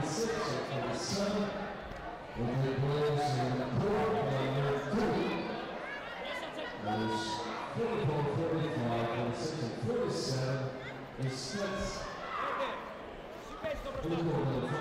46 or 47. Will take place in court number three. There's 44, 45, 46, and 47. It splits. Blue court number five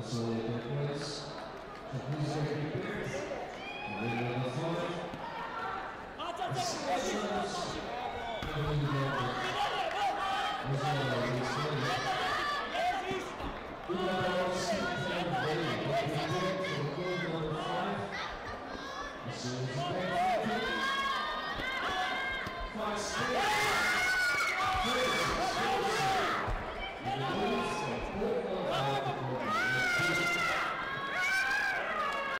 Pictures. And